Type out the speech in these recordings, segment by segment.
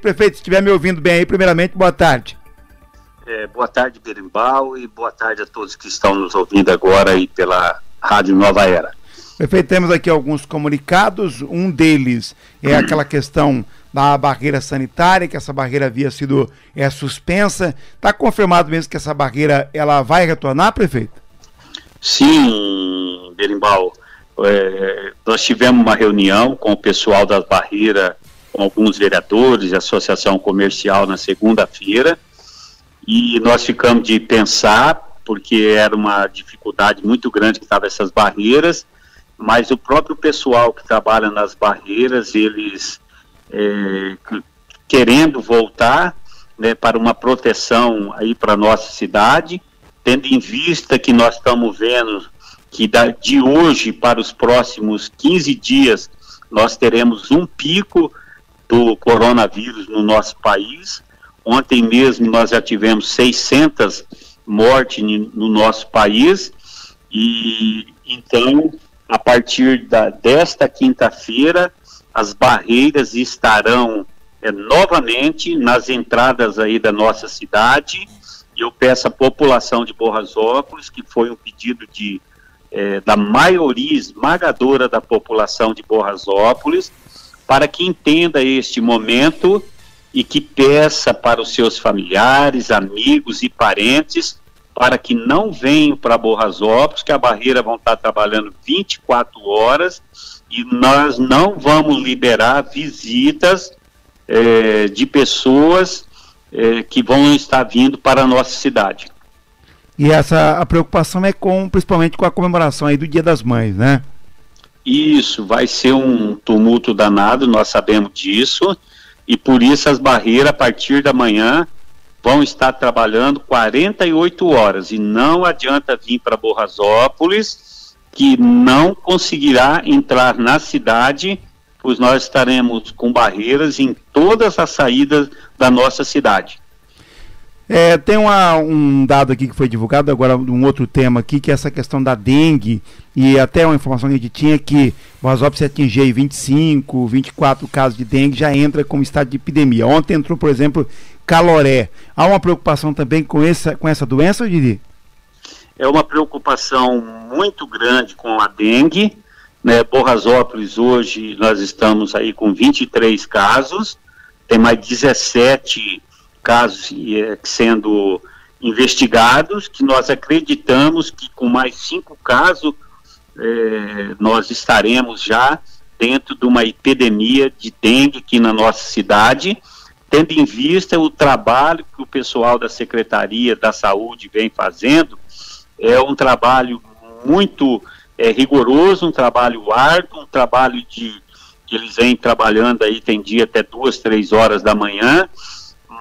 Prefeito, se estiver me ouvindo bem aí, primeiramente, boa tarde. É, boa tarde, Berimbau, e boa tarde a todos que estão nos ouvindo agora aí pela Rádio Nova Era. Prefeito, temos aqui alguns comunicados. Um deles é aquela questão da barreira sanitária, que essa barreira havia sido é, suspensa. Está confirmado mesmo que essa barreira ela vai retornar, prefeito? Sim, Berimbau. É, nós tivemos uma reunião com o pessoal das barreiras com alguns vereadores e associação comercial na segunda-feira. E nós ficamos de pensar porque era uma dificuldade muito grande que estava essas barreiras, mas o próprio pessoal que trabalha nas barreiras eles é, querendo voltar né, para uma proteção aí para nossa cidade, tendo em vista que nós estamos vendo que da, de hoje para os próximos 15 dias nós teremos um pico do coronavírus no nosso país. Ontem mesmo nós já tivemos 600 mortes no nosso país e então a partir da, desta quinta-feira as barreiras estarão é, novamente nas entradas aí da nossa cidade e eu peço à população de Borrasópolis que foi um pedido de é, da maioria esmagadora da população de Borrasópolis para que entenda este momento e que peça para os seus familiares, amigos e parentes para que não venham para Borrasópolis, que a barreira vão estar trabalhando 24 horas e nós não vamos liberar visitas é, de pessoas é, que vão estar vindo para a nossa cidade. E essa a preocupação é com principalmente com a comemoração aí do Dia das Mães, né? Isso, vai ser um tumulto danado, nós sabemos disso, e por isso as barreiras, a partir da manhã, vão estar trabalhando 48 horas, e não adianta vir para Borrasópolis, que não conseguirá entrar na cidade, pois nós estaremos com barreiras em todas as saídas da nossa cidade. É, tem uma, um dado aqui que foi divulgado agora, um outro tema aqui, que é essa questão da dengue, e até uma informação que a gente tinha que o se atingir 25, 24 casos de dengue, já entra como estado de epidemia. Ontem entrou, por exemplo, Caloré. Há uma preocupação também com essa, com essa doença, Didi? É uma preocupação muito grande com a dengue. Né? Borrasópolis, hoje, nós estamos aí com 23 casos, tem mais 17 casos é, sendo investigados, que nós acreditamos que com mais cinco casos é, nós estaremos já dentro de uma epidemia de dengue aqui na nossa cidade, tendo em vista o trabalho que o pessoal da Secretaria da Saúde vem fazendo, é um trabalho muito é, rigoroso, um trabalho árduo, um trabalho de que eles vêm trabalhando aí, tem dia até duas, três horas da manhã,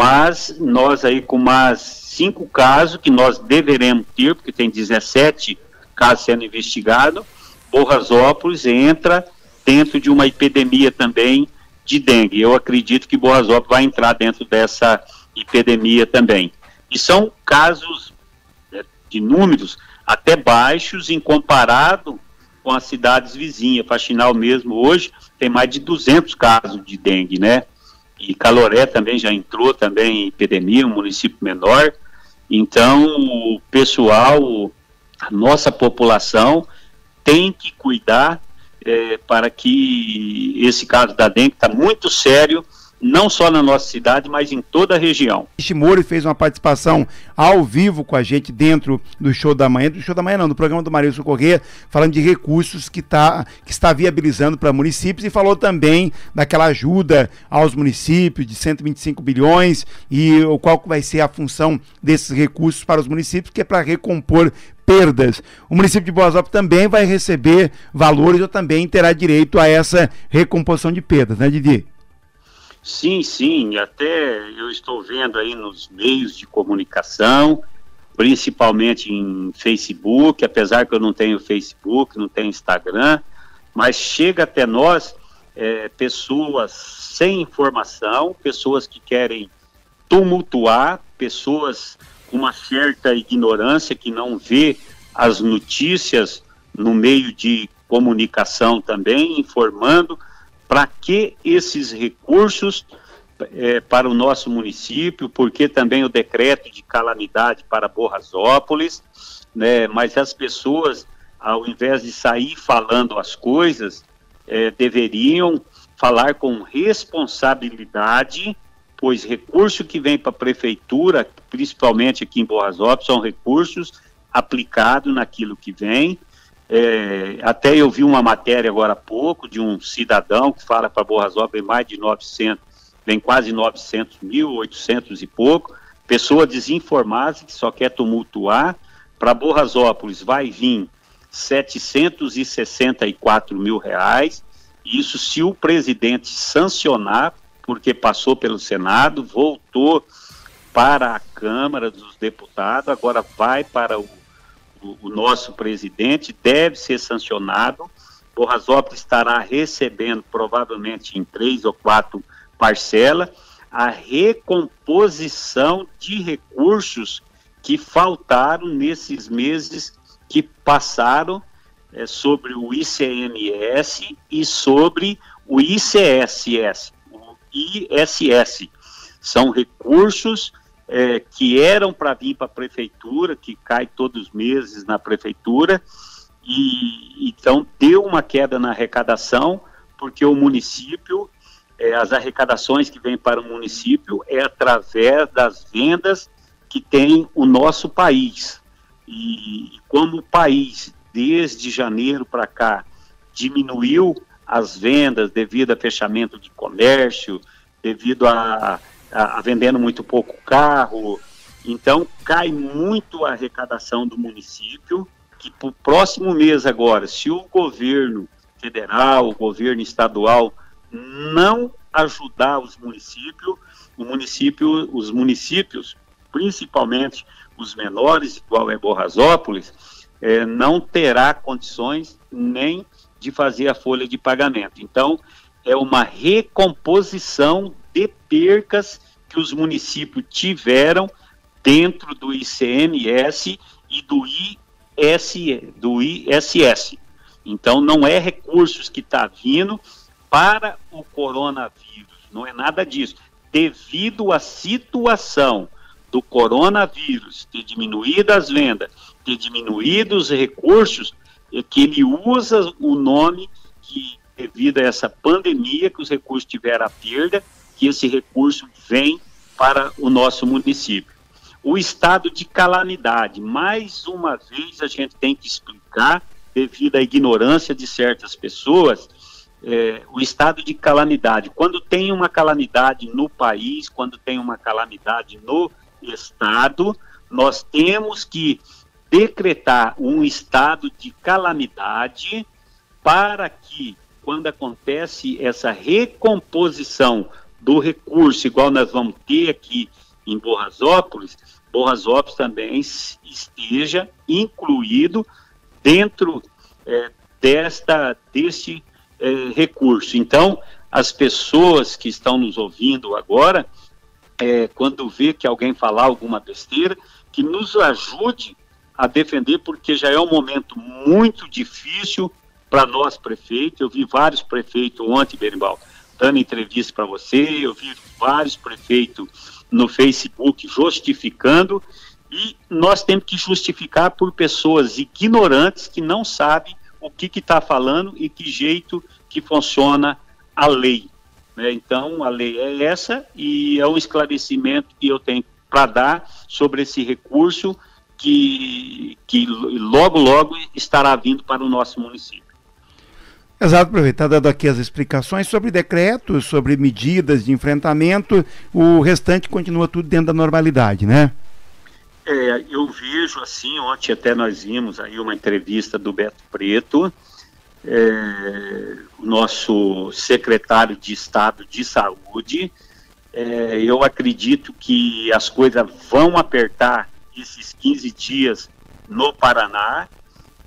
mas nós aí com mais cinco casos que nós deveremos ter, porque tem 17 casos sendo investigados, Borrasópolis entra dentro de uma epidemia também de dengue. Eu acredito que Borrasópolis vai entrar dentro dessa epidemia também. E são casos né, de números até baixos em comparado com as cidades vizinhas. Faxinal mesmo hoje tem mais de 200 casos de dengue, né? E Caloré também já entrou também em epidemia, um município menor. Então, o pessoal, a nossa população tem que cuidar é, para que esse caso da dengue está muito sério não só na nossa cidade, mas em toda a região. Mori fez uma participação ao vivo com a gente dentro do show da manhã, do show da manhã não, do programa do Marilson Corrêa, falando de recursos que, tá, que está viabilizando para municípios e falou também daquela ajuda aos municípios de 125 bilhões e o qual vai ser a função desses recursos para os municípios, que é para recompor perdas. O município de Boas também vai receber valores ou também terá direito a essa recomposição de perdas, né, Didi? Sim, sim, até eu estou vendo aí nos meios de comunicação, principalmente em Facebook, apesar que eu não tenho Facebook, não tenho Instagram, mas chega até nós é, pessoas sem informação, pessoas que querem tumultuar, pessoas com uma certa ignorância que não vê as notícias no meio de comunicação também, informando para que esses recursos é, para o nosso município, porque também o decreto de calamidade para Borrasópolis, né, mas as pessoas, ao invés de sair falando as coisas, é, deveriam falar com responsabilidade, pois recurso que vem para a prefeitura, principalmente aqui em Borrasópolis, são recursos aplicados naquilo que vem. É, até eu vi uma matéria agora há pouco de um cidadão que fala para Borrasópolis mais de 900 vem quase 900 mil, 800 e pouco, pessoa desinformada que só quer tumultuar, para Borrasópolis vai vir 764 mil reais, isso se o presidente sancionar, porque passou pelo Senado, voltou para a Câmara dos Deputados, agora vai para o, o, nosso presidente, deve ser sancionado. Borrasópolis estará recebendo provavelmente em três ou quatro parcela a recomposição de recursos que faltaram nesses meses que passaram é, sobre o ICMS e sobre o ICSS, o ISS. São recursos é, que eram para vir para a prefeitura, que cai todos os meses na prefeitura, e então deu uma queda na arrecadação, porque o município é, as arrecadações que vêm para o município é através das vendas que tem o nosso país. E como o país, desde janeiro para cá, diminuiu as vendas devido a fechamento de comércio, devido a, a, vendendo muito pouco carro, então cai muito a arrecadação do município, que para o próximo mês agora, se o governo federal, o governo estadual não ajudar os municípios, o município, os municípios, principalmente os menores, igual é Borrasópolis, é, não terá condições nem de fazer a folha de pagamento. Então, é uma recomposição de percas que os municípios tiveram dentro do ICMS e do IS, do ISS. Então, não é recursos que está vindo para o coronavírus. Não é nada disso. Devido à situação do coronavírus ter diminuído as vendas, ter diminuído os recursos, é que ele usa o nome que, devido a essa pandemia, que os recursos tiveram a perda, que esse recurso vem para o nosso município. O estado de calamidade, mais uma vez a gente tem que explicar, devido à ignorância de certas pessoas, é, o estado de calamidade. Quando tem uma calamidade no país, quando tem uma calamidade no estado, nós temos que decretar um estado de calamidade para que, quando acontece essa recomposição do recurso, igual nós vamos ter aqui em Borrasópolis, Borrasópolis também esteja incluído dentro é, desta deste é, recurso. Então, as pessoas que estão nos ouvindo agora, é, quando vê que alguém falar alguma besteira, que nos ajude a defender, porque já é um momento muito difícil para nós, prefeitos. Eu vi vários prefeitos ontem, Berimbau, dando entrevista para você, eu vi vários prefeitos no Facebook justificando, e nós temos que justificar por pessoas ignorantes que não sabem o que está falando e que jeito que funciona a lei. Né? Então, a lei é essa e é um esclarecimento que eu tenho para dar sobre esse recurso que, que logo, logo estará vindo para o nosso município. Exato. Está dando aqui as explicações sobre decretos, sobre medidas de enfrentamento. O restante continua tudo dentro da normalidade, né? É, eu vejo assim, ontem até nós vimos aí uma entrevista do Beto Preto, é, o nosso secretário de Estado de Saúde. É, eu acredito que as coisas vão apertar esses 15 dias no Paraná.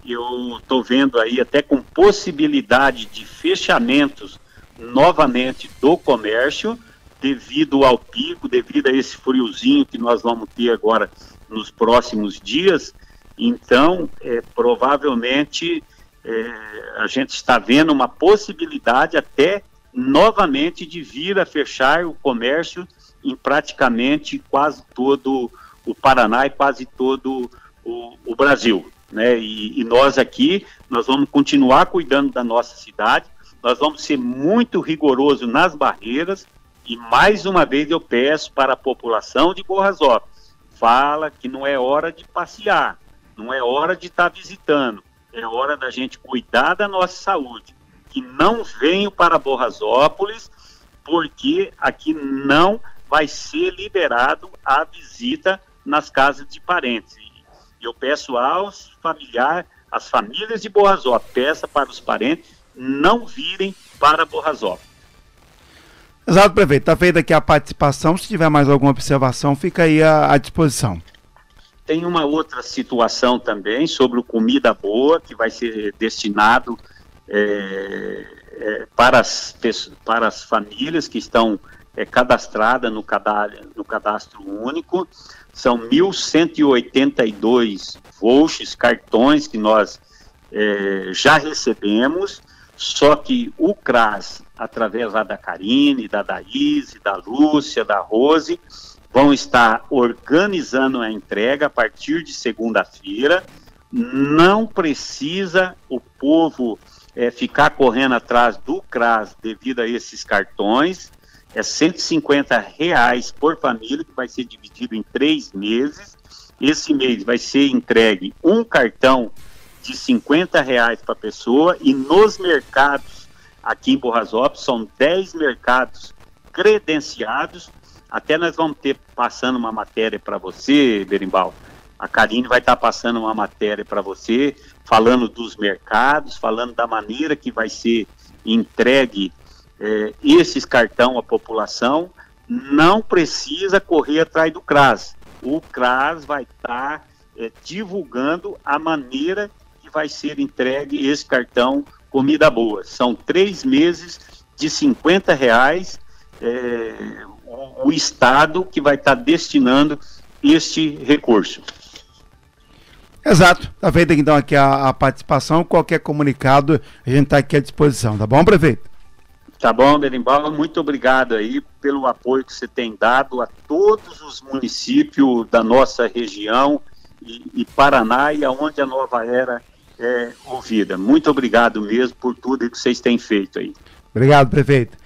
Eu estou vendo aí até com possibilidade de fechamentos novamente do comércio, devido ao pico, devido a esse friozinho que nós vamos ter agora nos próximos dias. Então, é, provavelmente, é, a gente está vendo uma possibilidade até novamente de vir a fechar o comércio em praticamente quase todo o Paraná e quase todo o, o Brasil. Né? E, e nós aqui, nós vamos continuar cuidando da nossa cidade, nós vamos ser muito rigorosos nas barreiras, e mais uma vez eu peço para a população de Borrasópolis, fala que não é hora de passear, não é hora de estar tá visitando, é hora da gente cuidar da nossa saúde. Que não venham para Borrasópolis, porque aqui não vai ser liberado a visita nas casas de parentes. E eu peço aos familiares, às famílias de Borrasópolis, peça para os parentes não virem para Borrasópolis. Exato, prefeito. Está feita aqui a participação. Se tiver mais alguma observação, fica aí à, à disposição. Tem uma outra situação também sobre o Comida Boa, que vai ser destinado é, é, para, as, para as famílias que estão é, cadastradas no cadastro, no cadastro único. São 1.182 vouchers, cartões que nós é, já recebemos, só que o CRAS, através lá da Karine, da Daíse, da Lúcia, da Rose, vão estar organizando a entrega a partir de segunda-feira. Não precisa o povo é, ficar correndo atrás do CRAS devido a esses cartões. É 150 reais por família, que vai ser dividido em três meses. Esse mês vai ser entregue um cartão de 50 reais para pessoa e nos mercados aqui em Borrasópolis são 10 mercados credenciados até nós vamos ter passando uma matéria para você, Berimbau. A Karine vai estar tá passando uma matéria para você, falando dos mercados, falando da maneira que vai ser entregue é, esses cartão à população. Não precisa correr atrás do CRAS. O CRAS vai estar tá, é, divulgando a maneira que vai ser entregue esse cartão Comida Boa. São três meses de 50 reais. É, o, Estado que vai estar destinando este recurso. Exato. Está feita então aqui a, a, participação. Qualquer comunicado, a gente está aqui à disposição. Tá bom, prefeito? Tá bom, Berimbau. Muito obrigado aí pelo apoio que você tem dado a todos os municípios da nossa região e, e Paraná e aonde a nova era é ouvida. Muito obrigado mesmo por tudo que vocês têm feito aí. Obrigado, prefeito.